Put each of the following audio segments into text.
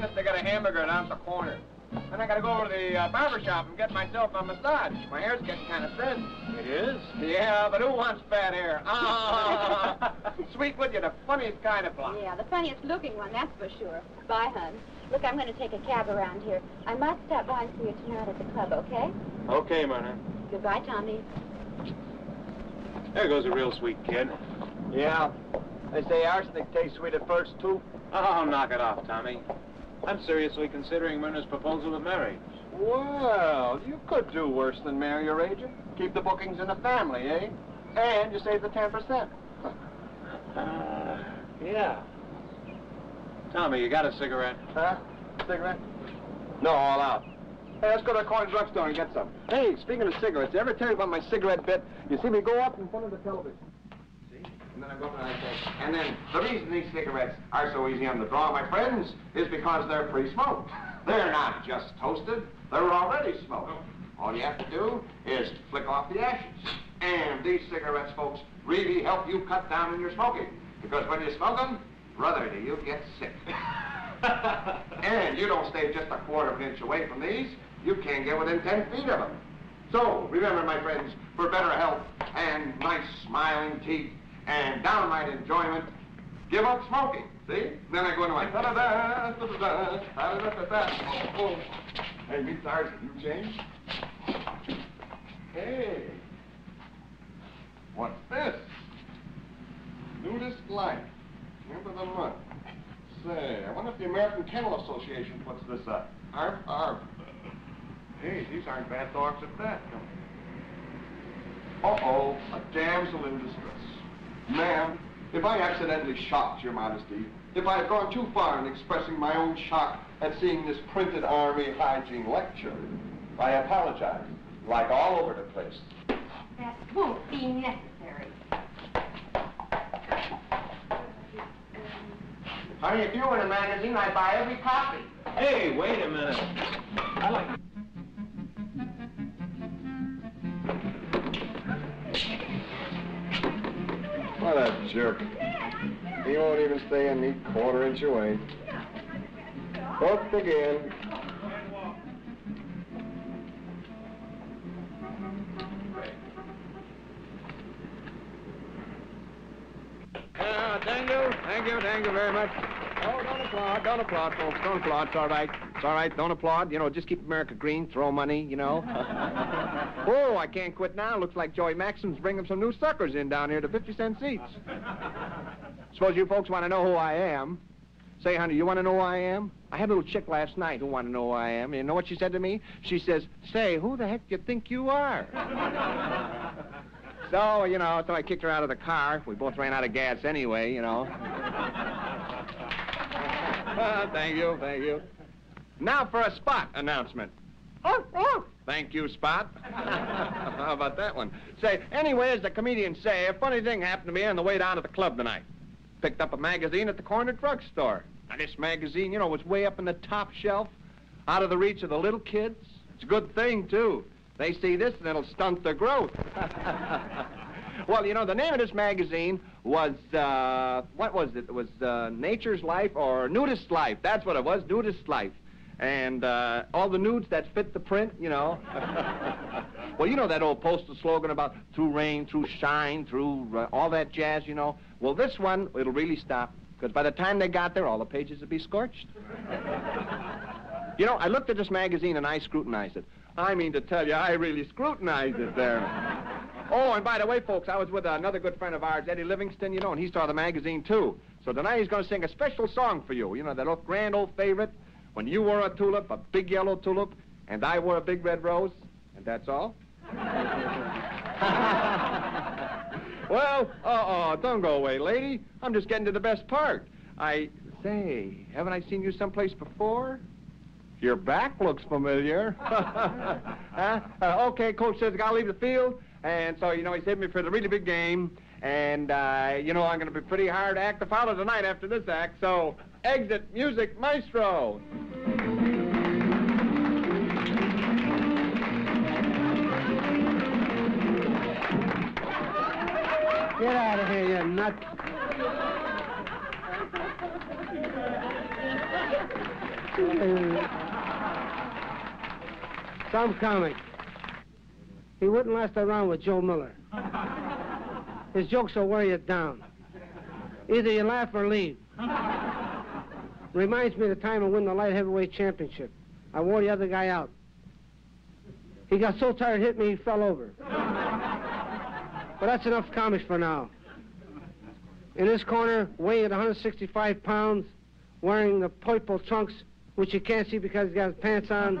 minutes to get a hamburger down at the corner. Then I gotta go over to the uh, barber shop and get myself a massage. My hair's getting kind of thin. It is? Yeah, but who wants fat hair? Ah, sweet with you, the funniest kind of block. Yeah, the funniest looking one, that's for sure. Bye, hon. Look, I'm going to take a cab around here. I might stop by and see you tonight at the club, okay? Okay, Myrna. Goodbye, Tommy. There goes a real sweet kid. Yeah. They say arsenic tastes sweet at first, too. Oh, knock it off, Tommy. I'm seriously considering Myrna's proposal of marriage. Well, you could do worse than marry your agent. Keep the bookings in the family, eh? And you save the 10%. Uh, yeah. Tommy, you got a cigarette? Huh? Cigarette? No, all out. Hey, let's go to the corner drugstore and get some. Hey, speaking of cigarettes, ever tell you about my cigarette bit? You see me go up in front of the television. And then I go and I and then the reason these cigarettes are so easy on the draw, my friends, is because they're pre-smoked. They're not just toasted, they're already smoked. All you have to do is flick off the ashes. And these cigarettes, folks, really help you cut down on your smoking. Because when you smoke them, brother, do you get sick. and you don't stay just a quarter of an inch away from these. You can't get within 10 feet of them. So, remember, my friends, for better health and nice smiling teeth and downright enjoyment, give up smoking. See? Then I go into my. Oh, oh. Hey, meet Sergeant, you changed? Hey. What's this? Nudist life. Remember the month. Say, I wonder if the American Kennel Association puts this up. Arf, arf. Hey, these aren't bad dogs at that. Uh-oh, a damsel in distress. Ma'am, if I accidentally shocked your modesty, if I have gone too far in expressing my own shock at seeing this printed army hygiene lecture, I apologize, like all over the place. That won't be necessary. Honey, if you were in a magazine, I'd buy every copy. Hey, wait a minute. I like... What a jerk. He won't even stay a neat quarter inch away. Hooked again. Uh, thank you, thank you, thank you very much. Oh, don't applaud, don't applaud, folks, don't applaud. It's all right, it's all right. Don't applaud. You know, just keep America green. Throw money, you know. oh, I can't quit now. Looks like Joey Maxim's bringing some new suckers in down here to 50 cent seats. Suppose you folks want to know who I am. Say, honey, you want to know who I am? I had a little chick last night who wanted to know who I am. You know what she said to me? She says, say, who the heck do you think you are? so, you know, so I kicked her out of the car. We both ran out of gas anyway, you know. Thank you, thank you. Now for a spot announcement. Oh, oh. Thank you, Spot. How about that one? Say, anyway, as the comedians say, a funny thing happened to me on the way down to the club tonight. Picked up a magazine at the corner drugstore. Now, this magazine, you know, was way up in the top shelf, out of the reach of the little kids. It's a good thing, too. They see this and it'll stunt their growth. well, you know, the name of this magazine was, uh, what was it? It was uh, Nature's Life or Nudist Life. That's what it was, Nudist Life. And uh, all the nudes that fit the print, you know. well, you know that old postal slogan about through rain, through shine, through uh, all that jazz, you know. Well, this one, it'll really stop. Because by the time they got there, all the pages would be scorched. you know, I looked at this magazine and I scrutinized it. I mean to tell you, I really scrutinized it there. oh, and by the way, folks, I was with another good friend of ours, Eddie Livingston, you know, and he saw the magazine, too. So tonight he's going to sing a special song for you. You know, that old grand old favorite, when you wore a tulip, a big yellow tulip, and I wore a big red rose, and that's all. well, uh-oh, don't go away, lady. I'm just getting to the best part. I, say, haven't I seen you someplace before? Your back looks familiar. huh? uh, okay, coach says I gotta leave the field, and so, you know, he saved me for the really big game, and, uh, you know, I'm gonna be pretty hard act to follow tonight after this act, so exit music maestro. Get out of here, you nut. Some comic. He wouldn't last around with Joe Miller. His jokes will wear you down. Either you laugh or leave. Reminds me of the time I won the light heavyweight championship. I wore the other guy out. He got so tired hit me he fell over. But that's enough comics for now. In this corner, weighing at 165 pounds, wearing the purple trunks, which you can't see because he's got his pants on,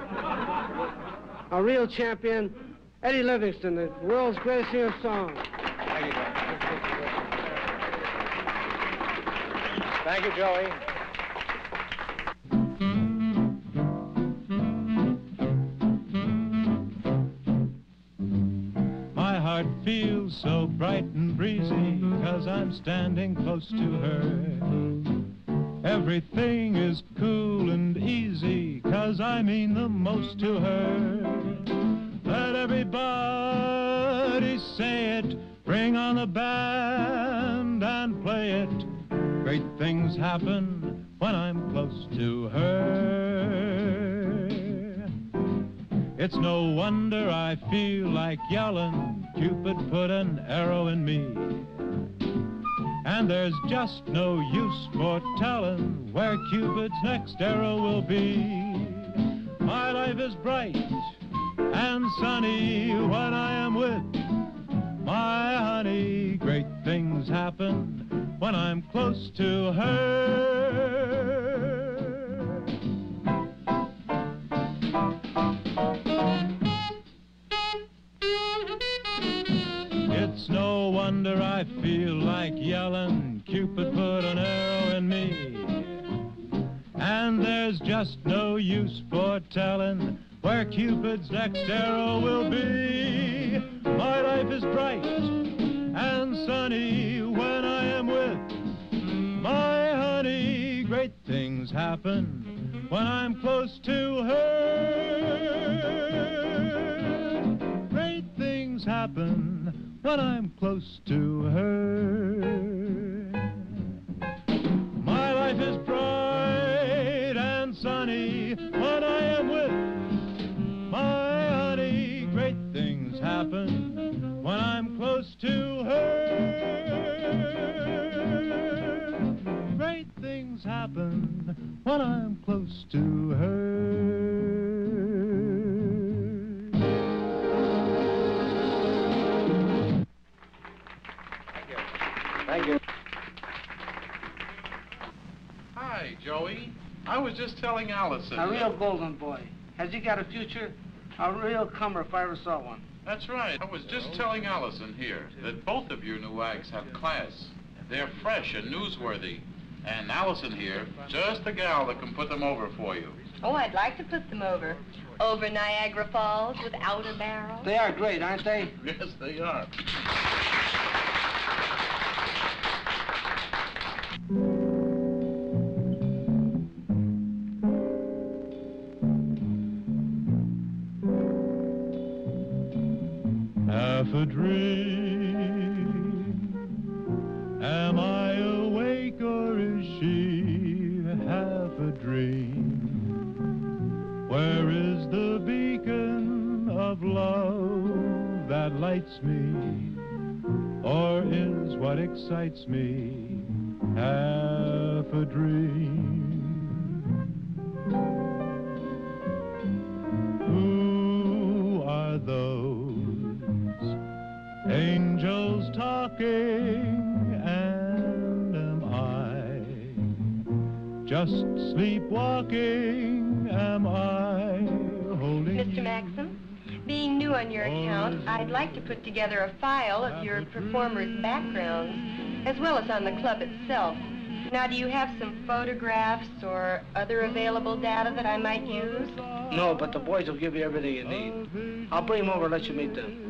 a real champion, Eddie Livingston, the world's greatest singer of song. Thank you. Thank you, Joey. Heart feels so bright and breezy, cause I'm standing close to her. Everything is cool and easy, cause I mean the most to her. Let everybody say it, bring on the band and play it. Great things happen when I'm close to her. It's no wonder I feel like yelling, Cupid put an arrow in me. And there's just no use for telling where Cupid's next arrow will be. My life is bright and sunny when I am with my honey. Great things happen when I'm close to her. It's no wonder I feel like yelling, Cupid put an arrow in me. And there's just no use for telling where Cupid's next arrow will be. My life is bright and sunny when I am with my honey. Great things happen when I'm close to her. When I'm close to her. My life is bright and sunny when I am with my honey. Great things happen when I'm close to her. Great things happen when I'm close to Joey. I was just telling Allison. A real golden boy. Has he got a future? A real comer if I ever saw one. That's right. I was just telling Allison here that both of your new acts have class. They're fresh and newsworthy. And Allison here, just the gal that can put them over for you. Oh, I'd like to put them over. Over Niagara Falls without a barrel. They are great, aren't they? Yes, they are. Half a dream. Am I awake or is she half a dream? Where is the beacon of love that lights me? Or is what excites me half a dream? Who are those angels talking? And am I just sleepwalking? Am I holding Mr. Maxim, being new on your account, I'd like to put together a file of your performers' backgrounds, as well as on the club itself. Now, do you have some photographs or other available data that I might use? No, but the boys will give you everything you need. I'll bring them over and let you meet them.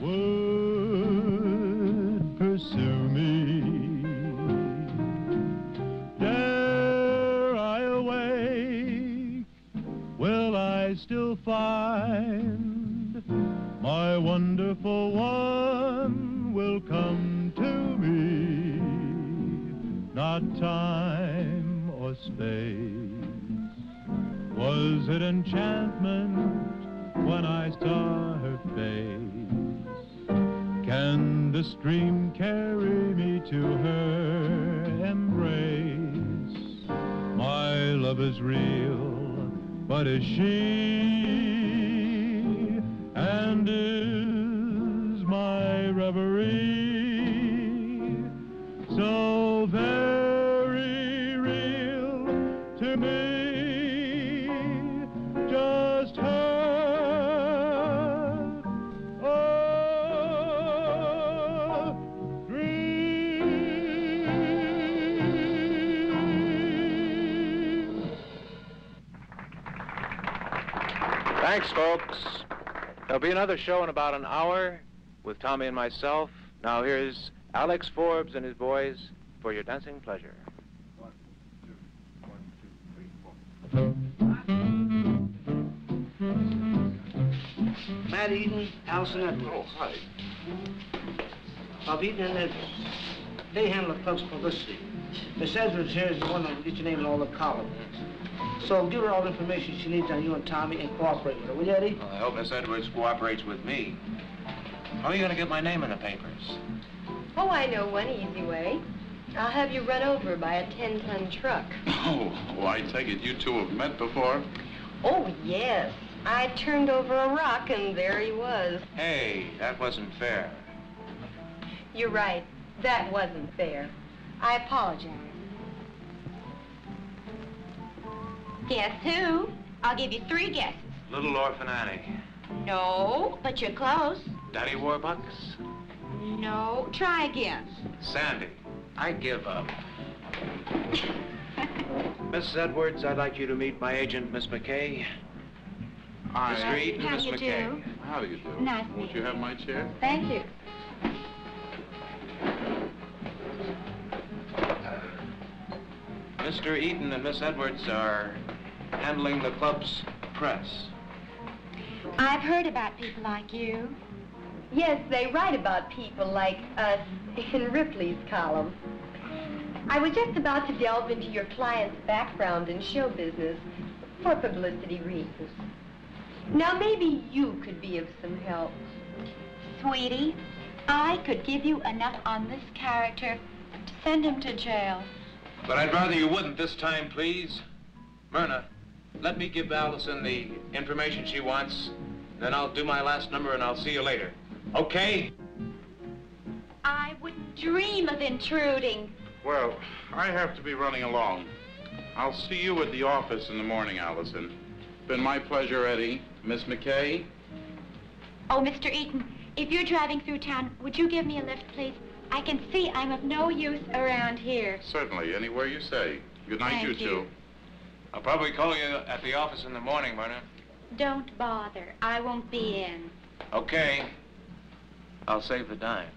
Would pursue me. Dare I awake? Will I still find my wonderful one will come to me? Not time or space. Was it enchantment when I saw her face? Can the stream carry me to her embrace? My love is real, but is she? Thanks, folks. There'll be another show in about an hour with Tommy and myself. Now here's Alex Forbes and his boys for your dancing pleasure. Matt Eden, Allison Edwards. Oh, hi. Of Eden and Edwards. They handle the club's publicity. Miss Edwards here is the one that'll get your name in all the columns. So give her all the information she needs on you and Tommy and cooperate with her, will you, Eddie? Well, I hope Miss Edwards cooperates with me. How are you going to get my name in the papers? Oh, I know one easy way. I'll have you run over by a 10-ton truck. Oh, well, I take it you two have met before? Oh, yes. I turned over a rock, and there he was. Hey, that wasn't fair. You're right. That wasn't fair. I apologize. Guess who? I'll give you three guesses. Little Orphan Annie. No, but you're close. Daddy Warbucks. No, try again. Sandy. I give up. Miss Edwards, I'd like you to meet my agent, Miss McKay. Hi. Mr. Eden, How Miss McKay. do? How do you do? Nice Won't you have my chair? Thank you. Uh, Mr. Eden and Miss Edwards are handling the club's press. I've heard about people like you. Yes, they write about people like us in Ripley's column. I was just about to delve into your client's background in show business for publicity reasons. Now, maybe you could be of some help. Sweetie, I could give you enough on this character to send him to jail. But I'd rather you wouldn't this time, please. Myrna, let me give Allison the information she wants. Then I'll do my last number and I'll see you later. Okay? I wouldn't dream of intruding. Well, I have to be running along. I'll see you at the office in the morning, Allison. Been my pleasure, Eddie. Miss McKay? Oh, Mr. Eden, if you're driving through town, would you give me a lift, please? I can see I'm of no use around here. Certainly, anywhere you say. Good night, Thank you you. two. I'll probably call you at the office in the morning, Myrna. Don't bother. I won't be in. Okay. I'll save the dime.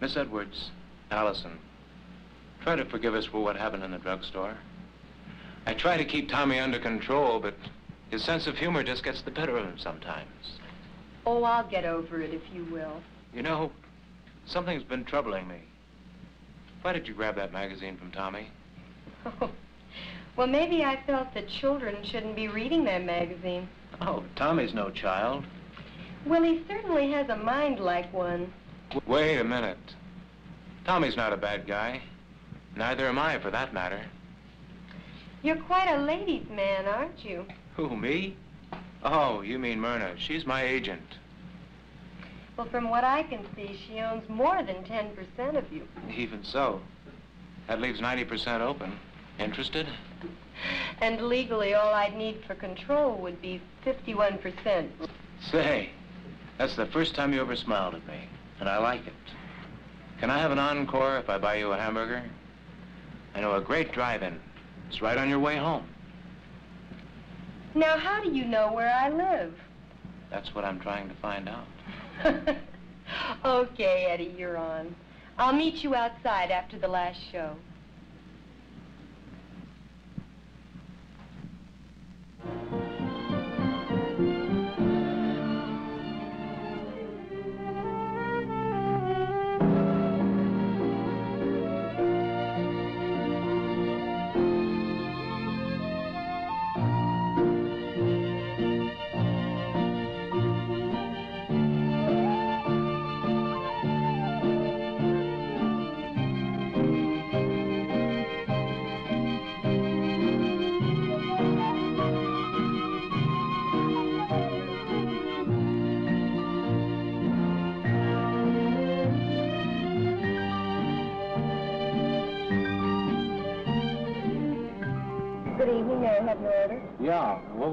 Miss Edwards, Allison, try to forgive us for what happened in the drugstore. I try to keep Tommy under control, but his sense of humor just gets the better of him sometimes. Oh, I'll get over it if you will. You know, something's been troubling me. Why did you grab that magazine from Tommy? Oh, well, maybe I felt that children shouldn't be reading that magazine. Oh, Tommy's no child. Well, he certainly has a mind like one. Wait a minute. Tommy's not a bad guy. Neither am I, for that matter. You're quite a ladies' man, aren't you? Who, me? Oh, you mean Myrna. She's my agent. Well, from what I can see, she owns more than 10% of you. Even so. That leaves 90% open. Interested? And legally, all I'd need for control would be 51%. Say, that's the first time you ever smiled at me, and I like it. Can I have an encore if I buy you a hamburger? I know a great drive-in. It's right on your way home. Now, how do you know where I live? That's what I'm trying to find out. okay, Eddie, you're on. I'll meet you outside after the last show. Yeah, what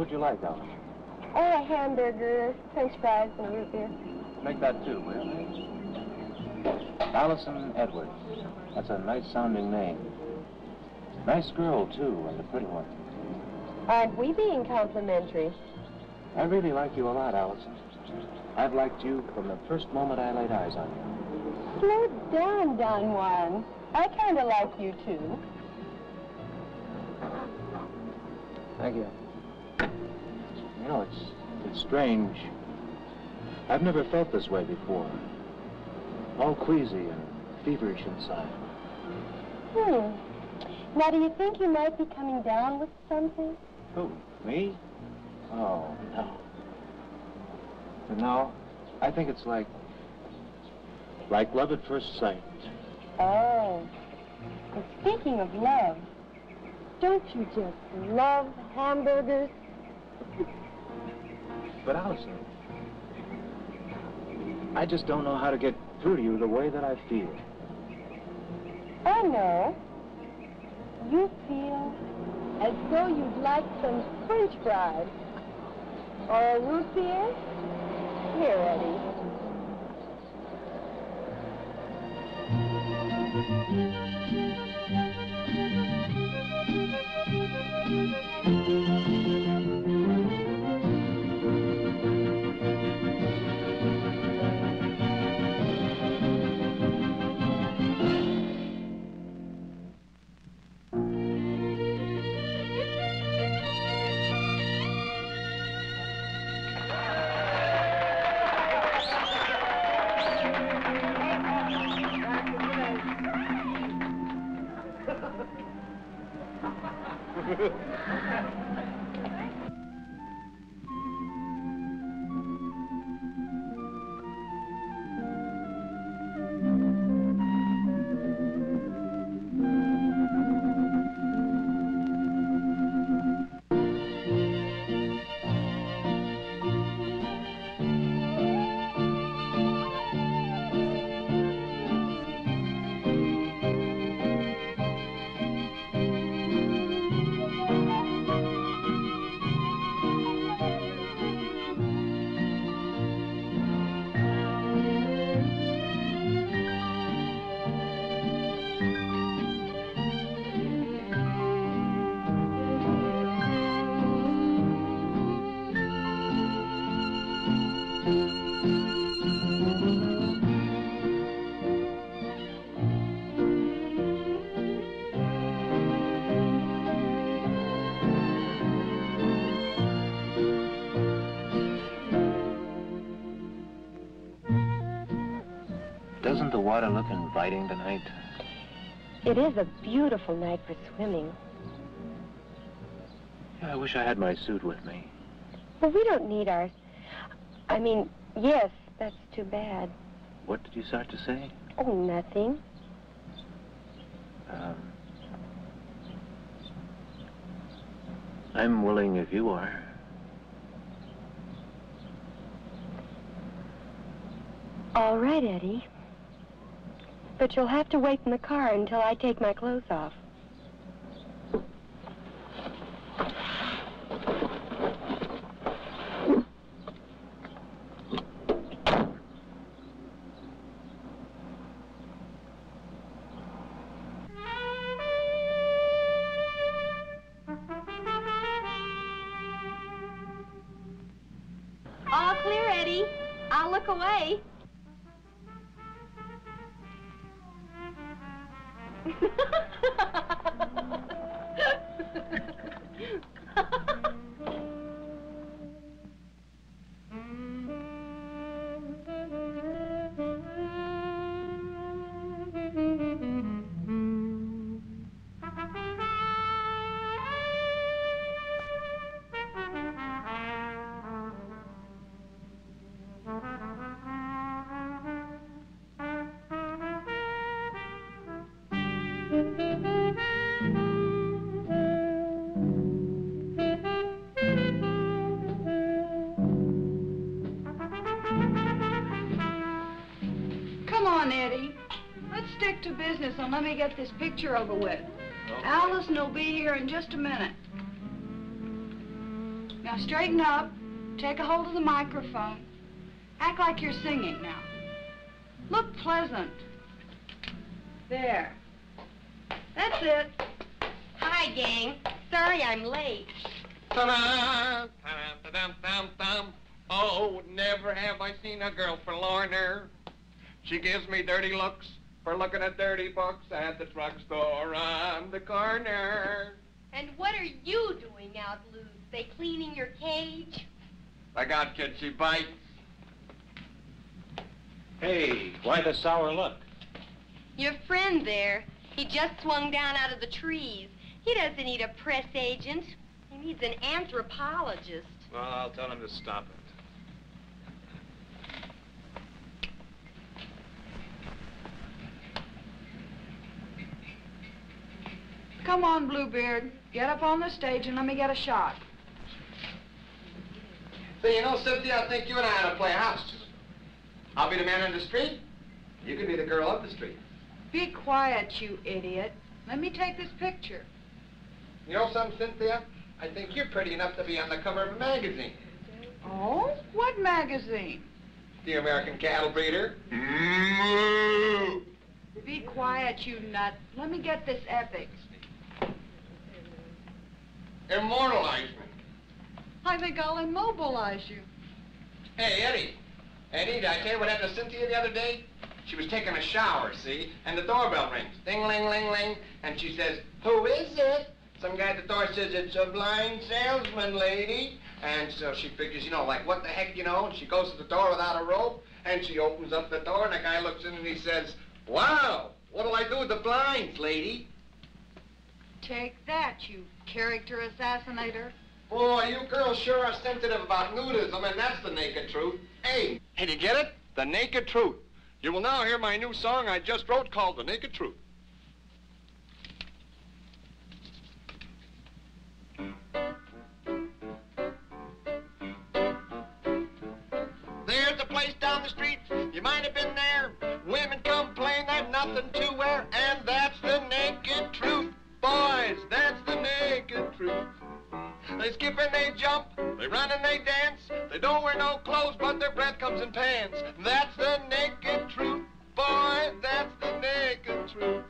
would you like, Alice? Oh, a hamburger, french fries, and a root beer. Make that two, will you? Allison Edwards. That's a nice sounding name. Nice girl, too, and a pretty one. Aren't we being complimentary? I really like you a lot, Allison. I've liked you from the first moment I laid eyes on you. Slow down, Don Juan. I kind of like you, too. Thank you. You know, it's it's strange. I've never felt this way before. All queasy and feverish inside. Hmm. Now, do you think you might be coming down with something? Who? Me? Oh, no. No, I think it's like... like love at first sight. Oh. And speaking of love, don't you just love hamburgers? But Allison, I just don't know how to get through to you the way that I feel. I know. You feel as though you'd like some french fries or a root beer. Here, Eddie. The water look inviting tonight? It is a beautiful night for swimming. Yeah, I wish I had my suit with me. But we don't need ours. I mean, yes, that's too bad. What did you start to say? Oh, nothing. Um, I'm willing if you are. All right, Eddie. But you'll have to wait in the car until I take my clothes off. Let me get this picture over with. Allison will be here in just a minute. Now straighten up. Take a hold of the microphone. Act like you're singing now. Look pleasant. There. That's it. Hi, gang. Sorry I'm late. Ta-da! Ta-dum-ta-dum-dum-dum. Oh, never have I seen a girl forlorner. She gives me dirty looks for looking at dirty books at the drugstore on the corner. And what are you doing out loose? They cleaning your cage? I got kid, she bites. Hey, why the sour look? Your friend there, he just swung down out of the trees. He doesn't need a press agent. He needs an anthropologist. Well, I'll tell him to stop it. Come on, Bluebeard. Get up on the stage and let me get a shot. Say, you know, Cynthia, I think you and I ought to play house. I'll be the man in the street. You can be the girl up the street. Be quiet, you idiot. Let me take this picture. You know something, Cynthia? I think you're pretty enough to be on the cover of a magazine. Oh? What magazine? The American Cattle Breeder. Be quiet, you nut. Let me get this epic. Immortalize me. I think I'll immobilize you. Hey, Eddie. Eddie, did I tell you what happened to Cynthia the other day? She was taking a shower, see, and the doorbell rings. Ding, ling, ling, ling. And she says, who is it? Some guy at the door says, it's a blind salesman, lady. And so she figures, you know, like, what the heck, you know? And she goes to the door without a rope, and she opens up the door, and the guy looks in and he says, wow, what'll I do with the blinds, lady? Take that, you character assassinator. Boy, you girls sure are sensitive about nudism, and that's the naked truth. Hey, hey, you get it? The naked truth. You will now hear my new song I just wrote called The Naked Truth. There's a place down the street, you might have been there. Women complain they've nothing to wear, and that's the naked truth. Boys, that's the naked truth. They skip and they jump, they run and they dance. They don't wear no clothes, but their breath comes in pants. That's the naked truth. Boy, that's the naked truth.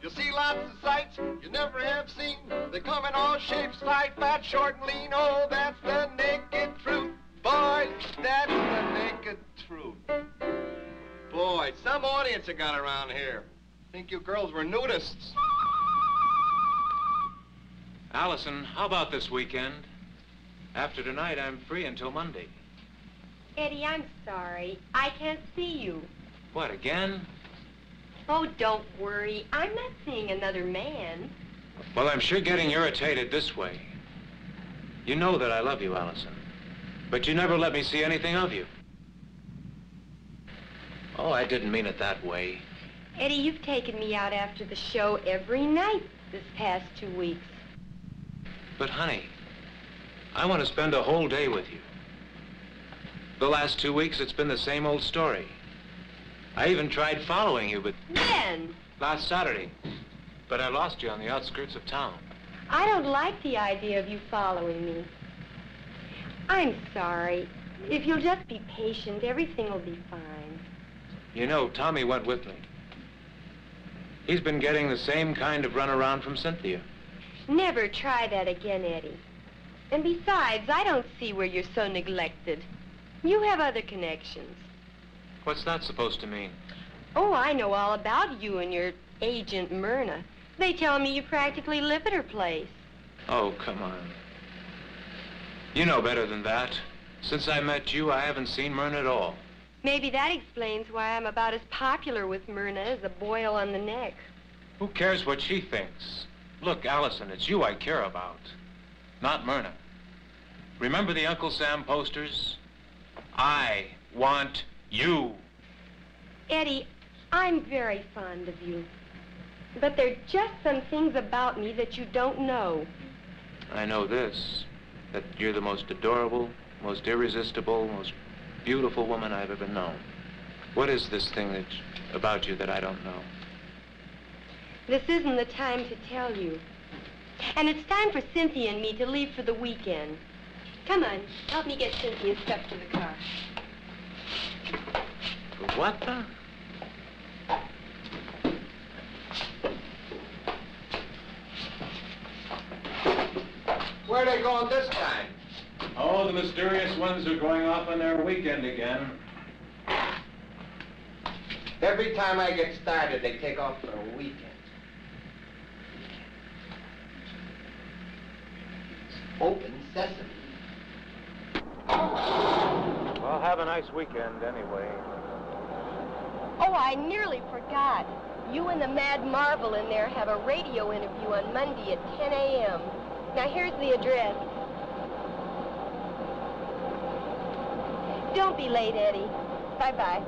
You'll see lots of sights you never have seen. They come in all shapes, light, fat, short, and lean. Oh, that's the naked truth. Boy, that's the naked truth. Boy, some audience I got around here. Think you girls were nudists. Allison, how about this weekend? After tonight, I'm free until Monday. Eddie, I'm sorry. I can't see you. What, again? Oh, don't worry. I'm not seeing another man. Well, I'm sure getting irritated this way. You know that I love you, Allison. But you never let me see anything of you. Oh, I didn't mean it that way. Eddie, you've taken me out after the show every night this past two weeks. But, honey, I want to spend a whole day with you. The last two weeks, it's been the same old story. I even tried following you, but When? last Saturday. But I lost you on the outskirts of town. I don't like the idea of you following me. I'm sorry. If you'll just be patient, everything will be fine. You know, Tommy went with me. He's been getting the same kind of runaround from Cynthia. Never try that again, Eddie. And besides, I don't see where you're so neglected. You have other connections. What's that supposed to mean? Oh, I know all about you and your agent, Myrna. They tell me you practically live at her place. Oh, come on. You know better than that. Since I met you, I haven't seen Myrna at all. Maybe that explains why I'm about as popular with Myrna as a boil on the neck. Who cares what she thinks? Look, Allison, it's you I care about, not Myrna. Remember the Uncle Sam posters? I want you. Eddie, I'm very fond of you. But there are just some things about me that you don't know. I know this, that you're the most adorable, most irresistible, most beautiful woman I've ever known. What is this thing that, about you that I don't know? This isn't the time to tell you. And it's time for Cynthia and me to leave for the weekend. Come on, help me get Cynthia stuff to the car. What the? Where are they going this time? Oh, the mysterious ones are going off on their weekend again. Every time I get started, they take off for a weekend. open sesame. Well, have a nice weekend anyway. Oh, I nearly forgot. You and the Mad Marvel in there have a radio interview on Monday at 10 a.m. Now, here's the address. Don't be late, Eddie. Bye-bye.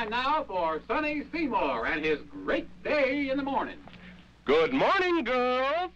Time now for Sonny Seymour and his great day in the morning. Good morning, girls.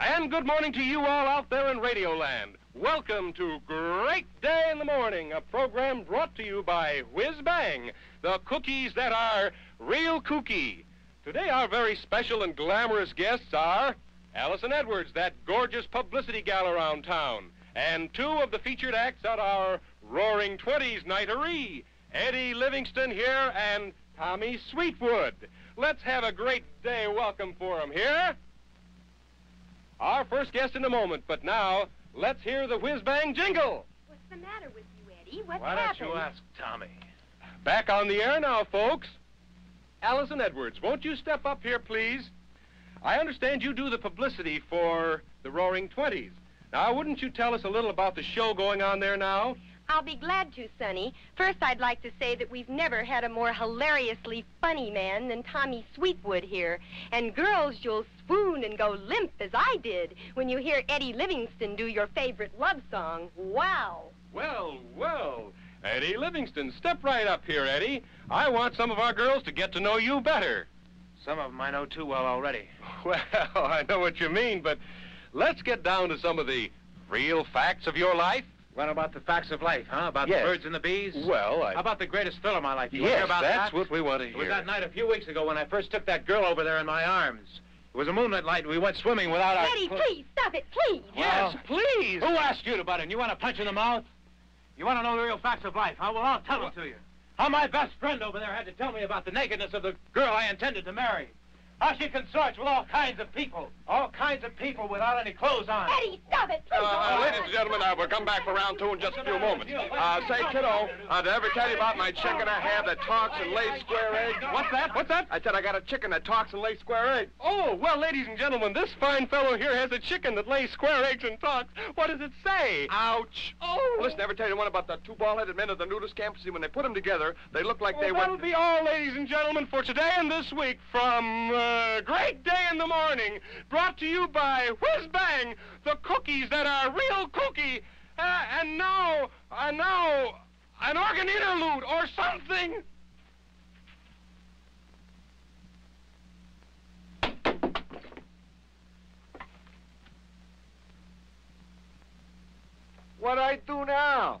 And good morning to you all out there in Radioland. Welcome to Great Day in the Morning, a program brought to you by Whiz Bang, the cookies that are real kooky. Today, our very special and glamorous guests are Allison Edwards, that gorgeous publicity gal around town, and two of the featured acts at our Roaring Twenties Nightery, Eddie Livingston here and Tommy Sweetwood. Let's have a great day welcome for 'em here. Our first guest in a moment, but now let's hear the whiz bang jingle. What's the matter with you, Eddie? What's Why don't happened? you ask Tommy? Back on the air now, folks. Allison Edwards, won't you step up here, please? I understand you do the publicity for the Roaring Twenties. Now, wouldn't you tell us a little about the show going on there now? I'll be glad to, Sonny. First, I'd like to say that we've never had a more hilariously funny man than Tommy Sweetwood here. And girls, you'll swoon and go limp as I did when you hear Eddie Livingston do your favorite love song. Wow. Well, well. Eddie Livingston, step right up here, Eddie. I want some of our girls to get to know you better. Some of them I know too well already. Well, I know what you mean, but let's get down to some of the real facts of your life. What about the facts of life, huh? About Yes. the birds and the bees? Well, I... How about the greatest thrill of my life? You yes, hear about that's that? what we want to hear. It was that night a few weeks ago when I first took that girl over there in my arms. It was a moonlit night and we went swimming without our... Eddie, please, stop it, please. Yes, please. Who asked you to butt in? You want a punch in the mouth? You want to know the real facts of life, huh? Well, I'll tell them to you. How my best friend over there had to tell me about the nakedness of the girl I intended to marry. How she consorts with all kinds of people. All kinds of people without any clothes on. Eddie, stop it, please. Uh, uh, ladies and gentlemen, uh, we'll come back for round two in just a few moments. Uh, say, kiddo, uh, did I ever tell you about my chicken I have that talks and lays square eggs? What's that? What's that? I said I got a chicken that talks and lays square eggs. Oh, well, ladies and gentlemen, this fine fellow here has a chicken that lays square eggs and talks. What does it say? Ouch. Oh. Listen, ever tell you one about the two ball-headed men of the nudist camp? See, when they put them together, they look like they Oh, went... that'll be all, ladies and gentlemen, for today and this week from uh, Great Day in the Morning, brought to you by Whiz Bang, the cookies that are real kooky. Uh, and now, uh, now, an organ interlude or something. What I do now?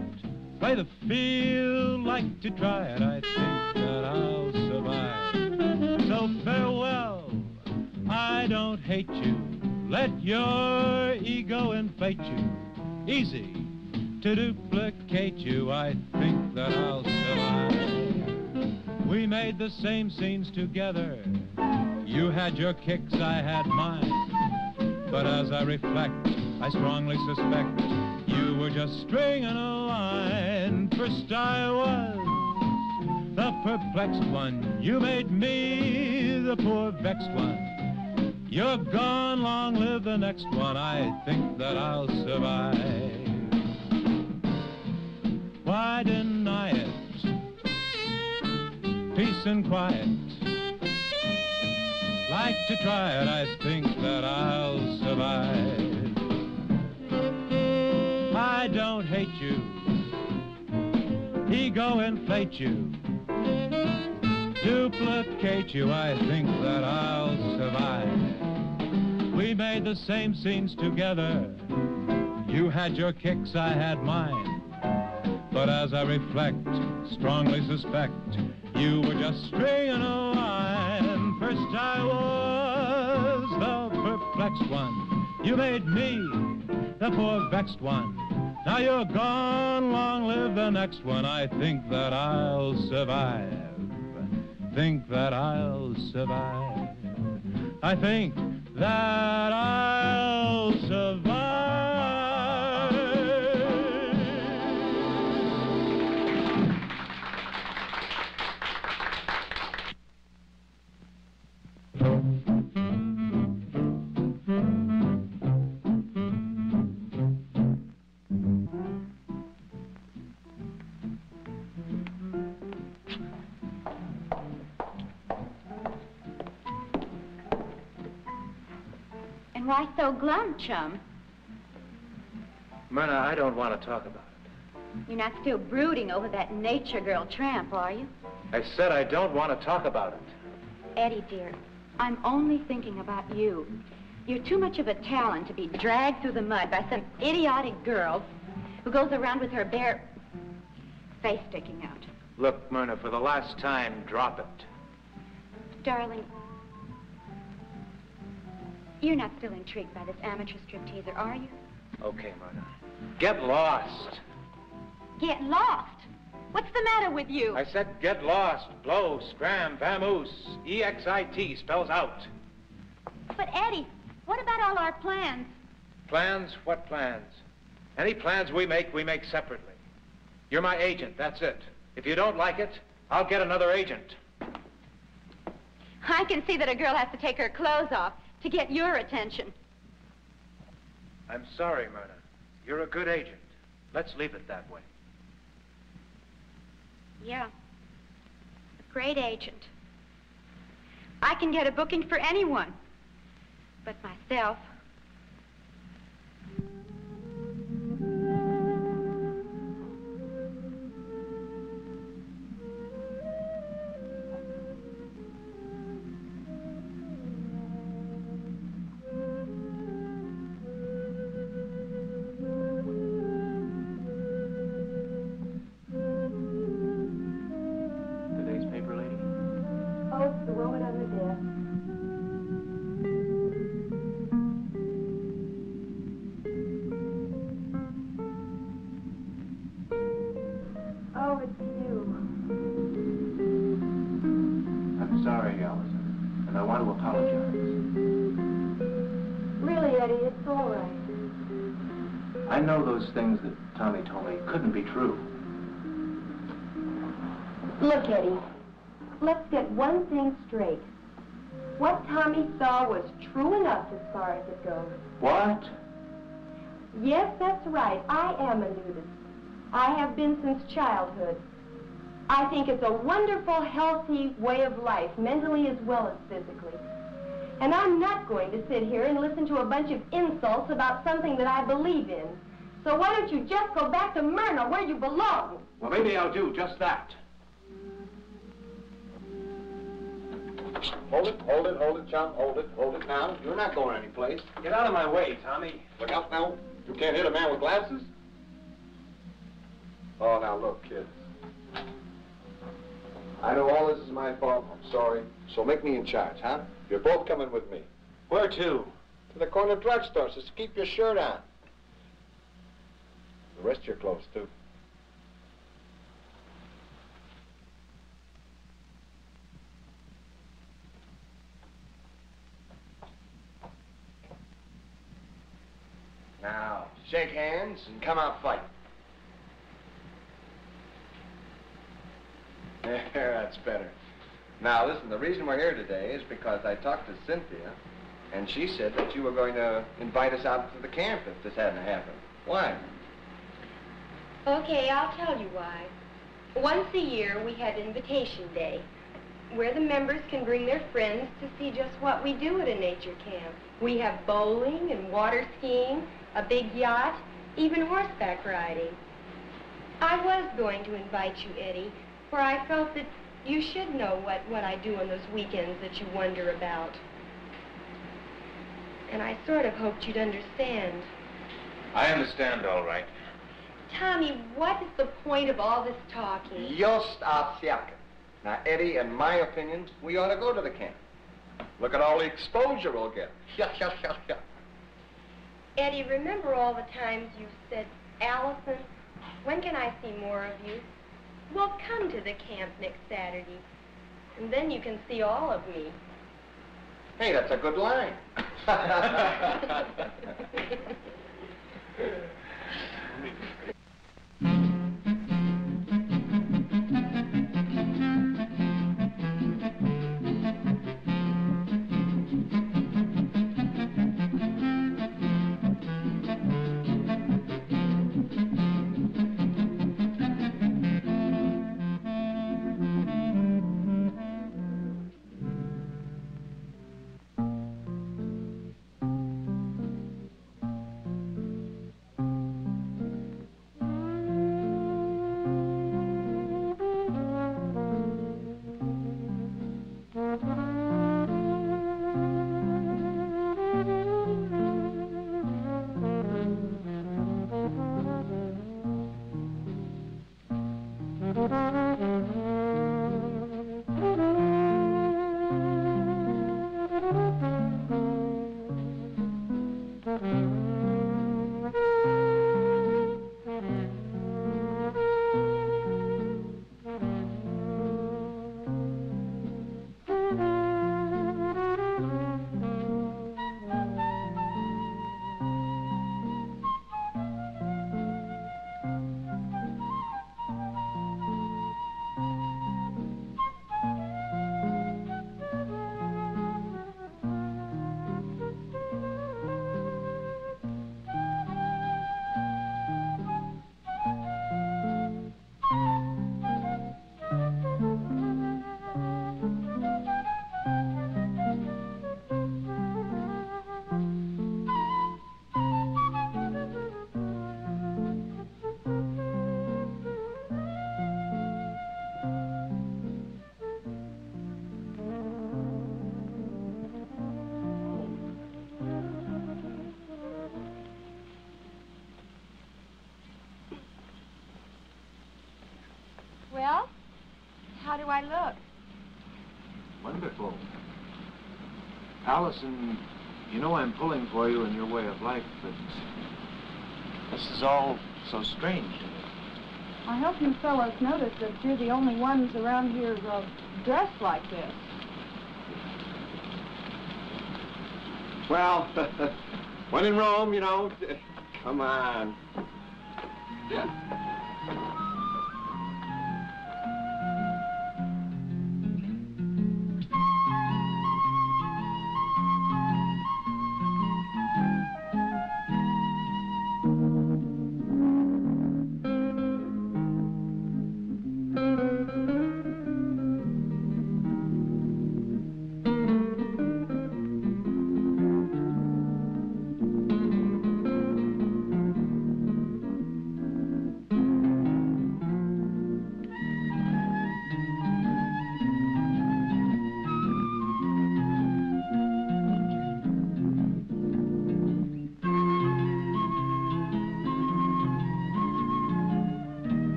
The feel like to try it. I think that I'll survive. So farewell, I don't hate you. Let your ego inflate you. Easy to duplicate you. I think that I'll survive. We made the same scenes together. You had your kicks, I had mine. But as I reflect, I strongly suspect you were just stringing a line. First I was the perplexed one. You made me the poor vexed one. You're gone, long live the next one. I think that I'll survive. Why deny it? Peace and quiet. Like to try it, I think that I'll survive. I don't hate you. Ego inflate you. Duplicate you, I think that I'll survive. We made the same scenes together. You had your kicks, I had mine. But as I reflect, strongly suspect, you were just stringing a line. First I was the perplexed one. You made me the poor vexed one. Now you're gone, long live the next one. I think that I'll survive. Think that I'll survive. I think that I'll survive. Why so glum, chum? Myrna, I don't want to talk about it. You're not still brooding over that nature girl tramp, are you? I said I don't want to talk about it. Eddie, dear, I'm only thinking about you. You're too much of a talent to be dragged through the mud by some idiotic girl who goes around with her bare face sticking out. Look, Myrna, for the last time, drop it. Darling, you're not still intrigued by this amateur stripteaser, are you? Okay, Myrna. Get lost. Get lost. What's the matter with you? I said get lost. Blow, scram, vamoose. E-X-I-T spells out. But Eddie, what about all our plans? Plans? What plans? Any plans we make, we make separately. You're my agent, that's it. If you don't like it, I'll get another agent. I can see that a girl has to take her clothes off to get your attention. I'm sorry, Myrna. You're a good agent. Let's leave it that way. Yeah. A great agent. I can get a booking for anyone. But myself, as far as it goes. What? Yes, that's right. I am a nudist. I have been since childhood. I think it's a wonderful, healthy way of life, mentally as well as physically. And I'm not going to sit here and listen to a bunch of insults about something that I believe in. So why don't you just go back to Myrna where you belong? Well, maybe I'll do just that. Hold it, hold it, hold it, chum, hold it, hold it now. You're not going anyplace. Get out of my way, Tommy. Look out now. You can't hit a man with glasses. Oh, now look, kid. I know all this is my fault. I'm sorry. So make me in charge, huh? You're both coming with me. Where to? To the corner drugstore, so keep your shirt on. The rest of your clothes, too. Shake hands, and come out fighting. That's better. Now, listen, the reason we're here today is because I talked to Cynthia, and she said that you were going to invite us out to the camp if this hadn't happened. Why? Okay, I'll tell you why. Once a year, we have Invitation Day, where the members can bring their friends to see just what we do at a nature camp. We have bowling and water skiing, a big yacht, even horseback riding. I was going to invite you, Eddie, for I felt that you should know what, what I do on those weekends that you wonder about. And I sort of hoped you'd understand. I understand all right. Tommy, what is the point of all this talking? Just a second. Now, Eddie, in my opinion, we ought to go to the camp. Look at all the exposure we'll get. Yeah, yeah, yeah. Eddie, remember all the times you said, Allison, when can I see more of you? Well, come to the camp next Saturday, and then you can see all of me. Hey, that's a good line. I look? Wonderful. Allison, you know I'm pulling for you in your way of life, but this is all so strange to me. I hope you fellows notice that you're the only ones around here uh, dressed like this. Well, when in Rome, you know, come on.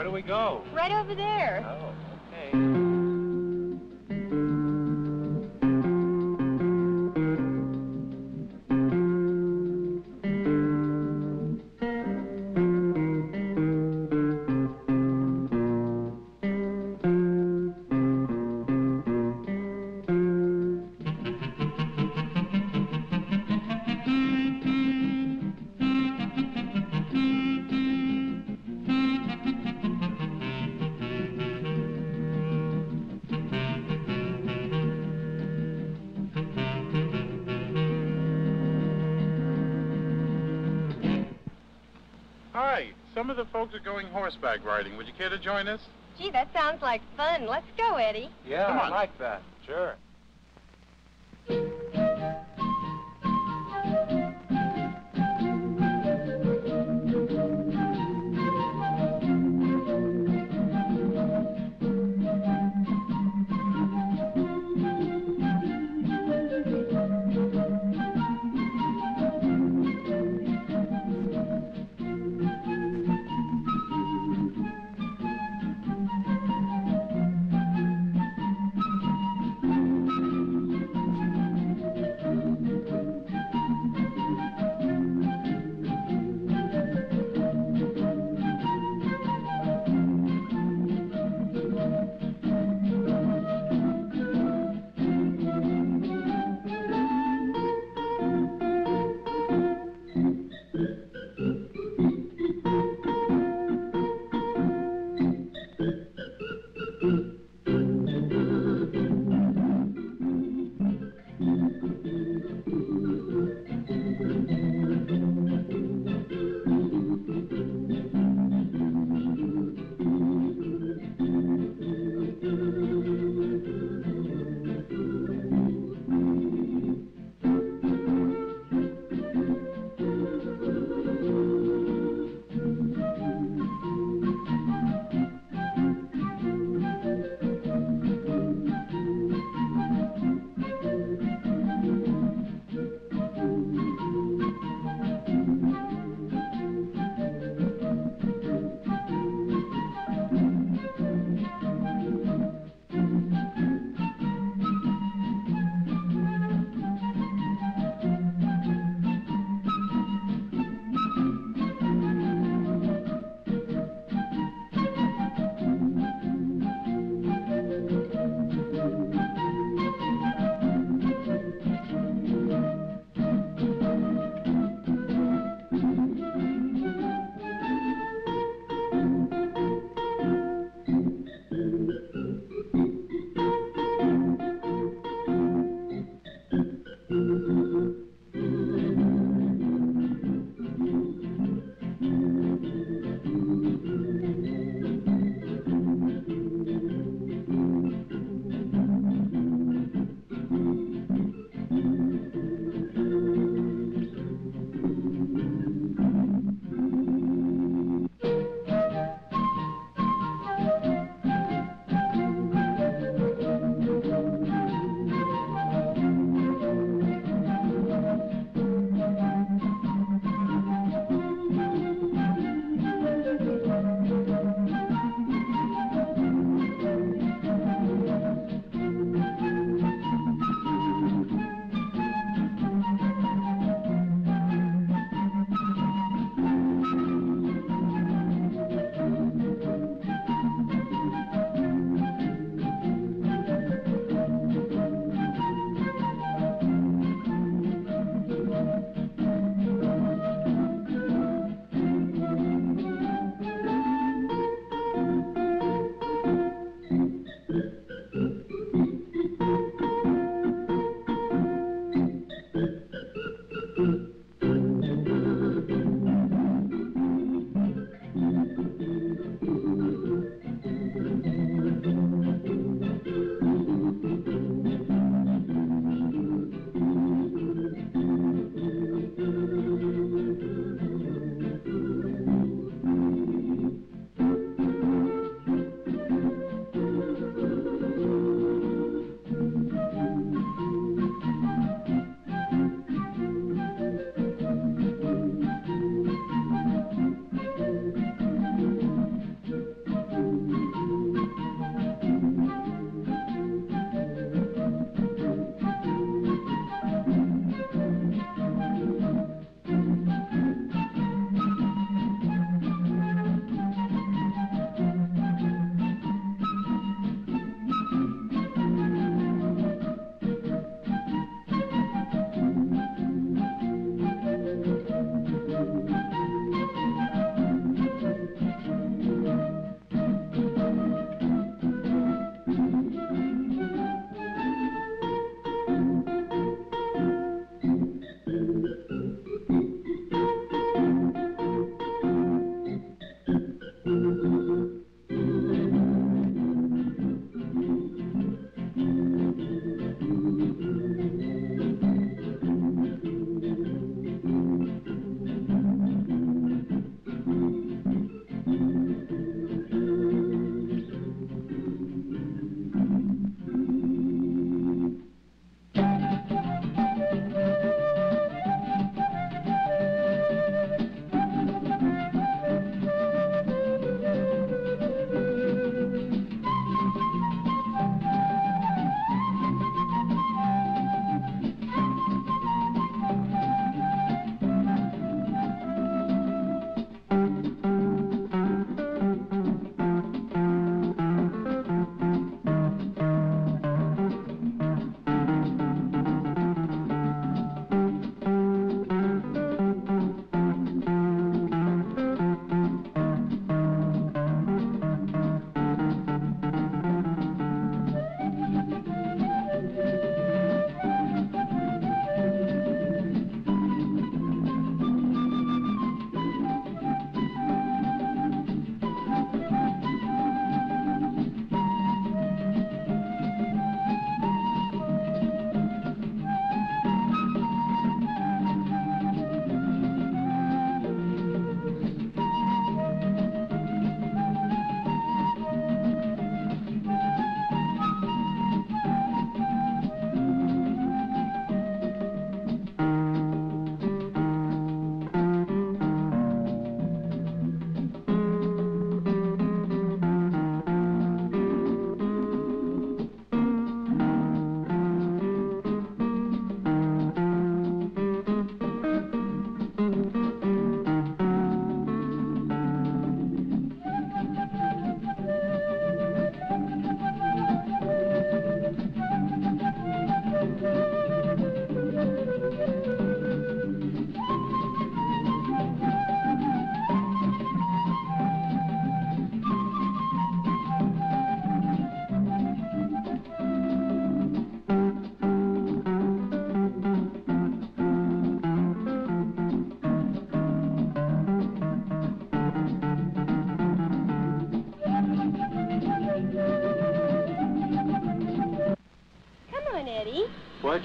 Where do we go? Right over there. Some of the folks are going horseback riding. Would you care to join us? Gee, that sounds like fun. Let's go, Eddie. Yeah, Come I on. like that. Sure.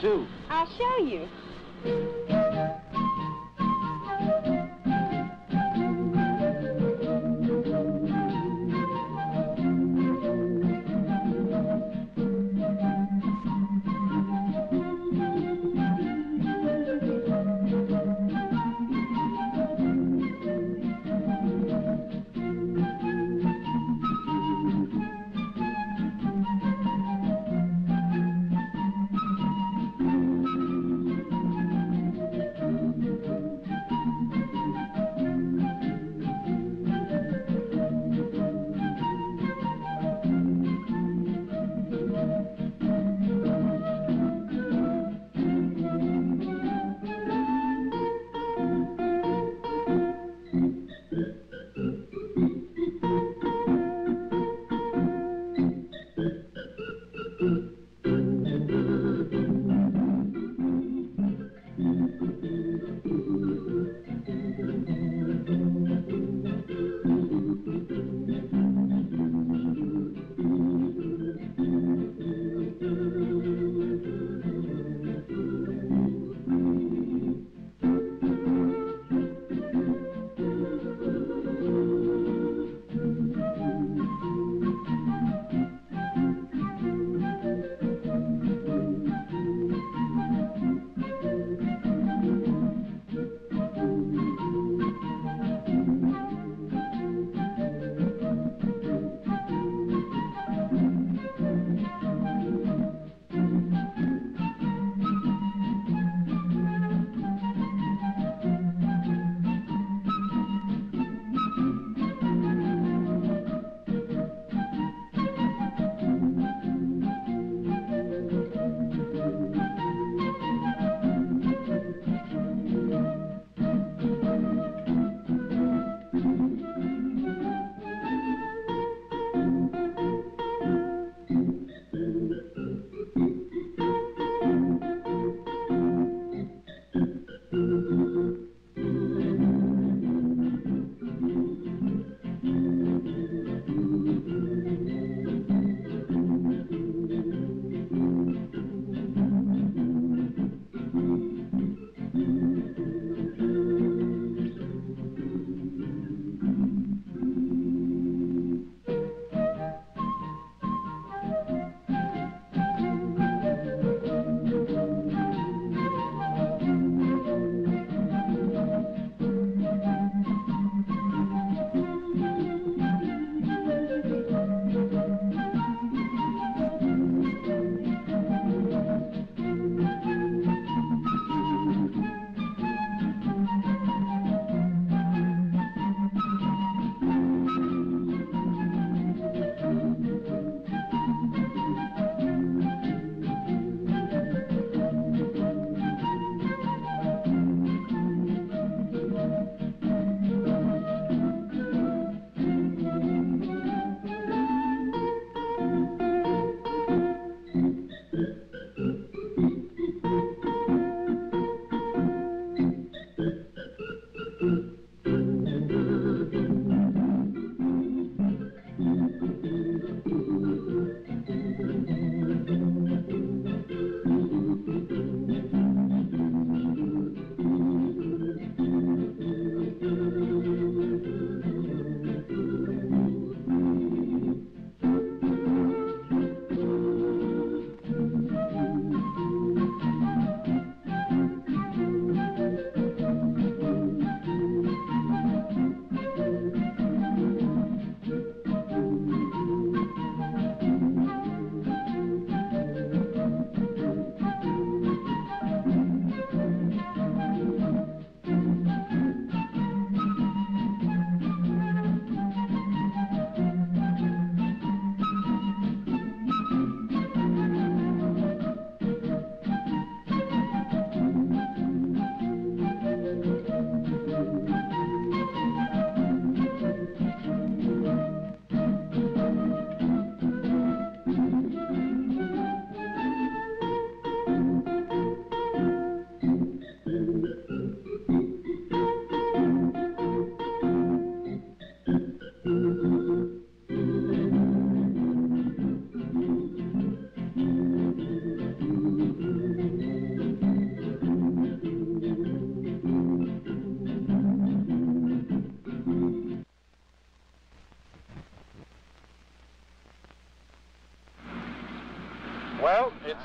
Why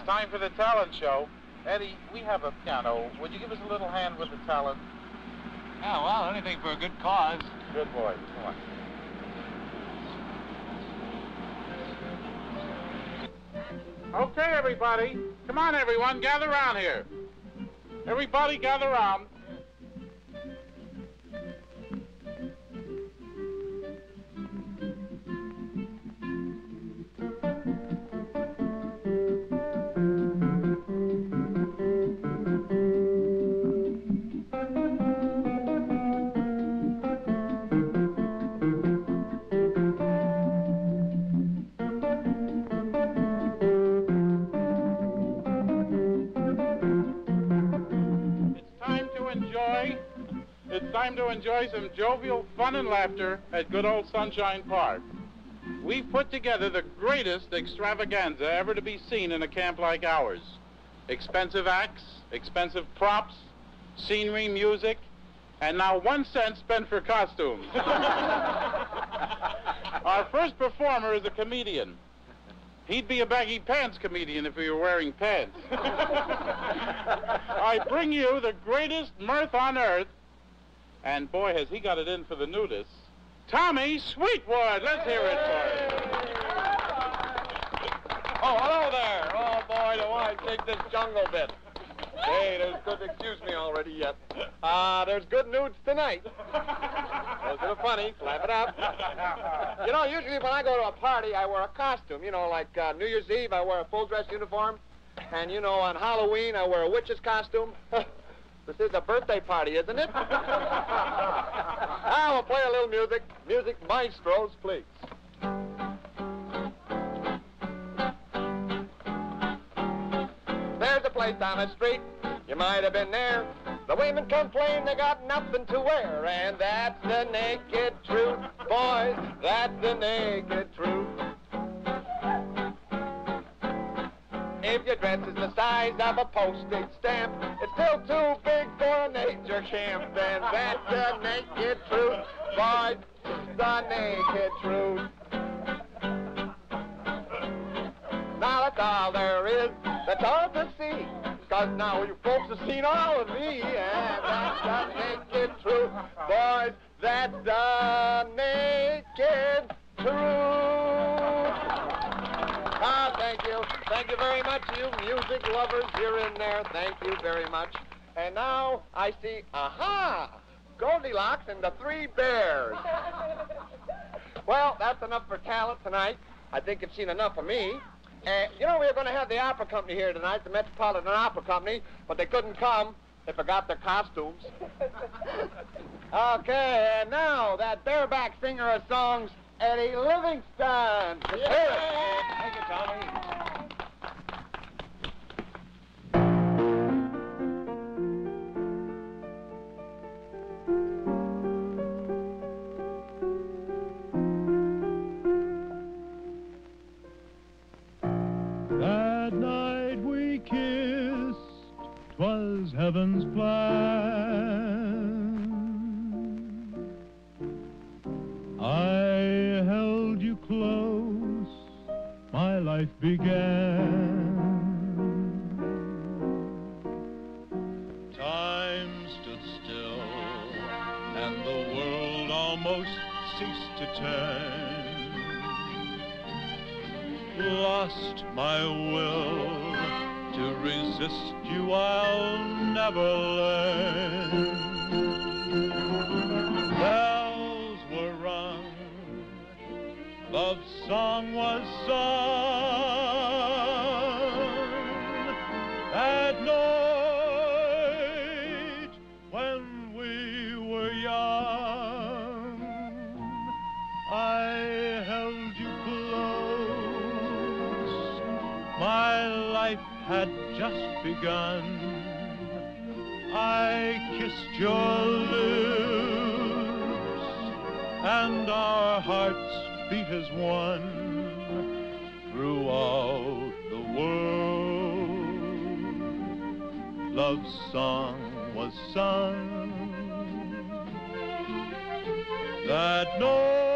It's time for the talent show. Eddie, we have a piano. Would you give us a little hand with the talent? Yeah, well, anything for a good cause. Good boy. Come on. Okay, everybody. Come on, everyone. Gather around here. Everybody gather around. Enjoy some jovial fun and laughter at good old Sunshine Park. We've put together the greatest extravaganza ever to be seen in a camp like ours. Expensive acts, expensive props, scenery, music, and now one cent spent for costumes. Our first performer is a comedian. He'd be a baggy pants comedian if he were wearing pants. I bring you the greatest mirth on earth, and boy, has he got it in for the nudists. Tommy Sweetwood, let's hear it for him. Oh, hello there. Oh, boy, do I take this jungle bit. Hey, there's good, excuse me already yet. Uh, there's good news tonight. Those are funny, clap it up. You know, usually when I go to a party, I wear a costume. You know, like uh, New Year's Eve, I wear a full dress uniform. And, you know, on Halloween, I wear a witch's costume. this is a birthday party, isn't it? I will play a little music. Music maestros, please. There's a place down the street, you might have been there. The women complain they got nothing to wear, and that's the naked truth, boys, that's the naked truth. If your dress is the size of a postage stamp, it's still too big for a nature camp, and that's the naked truth, boys, the naked truth. Now that's all there is. That's all to see. Cause now you folks have seen all of me. And that's the naked truth. Boys, that's the naked truth. Ah, thank you. Thank you very much, you music lovers here in there. Thank you very much. And now I see, aha, Goldilocks and the Three Bears. Well, that's enough for talent tonight. I think you've seen enough of me. Uh, you know, we were going to have the opera company here tonight, the Metropolitan Opera Company, but they couldn't come. They forgot their costumes. okay, and now that bareback singer of songs, Eddie Livingston. Let's hear it. Thank you, Tommy. That night we kissed, 'twas heaven's plan. Life began. Time stood still, and the world almost ceased to turn lost my will to resist you I'll never learn love's song was sung at night when we were young I held you close. My life had just begun. I kissed your lips, and our hearts beat as one throughout the world. Love's song was sung that night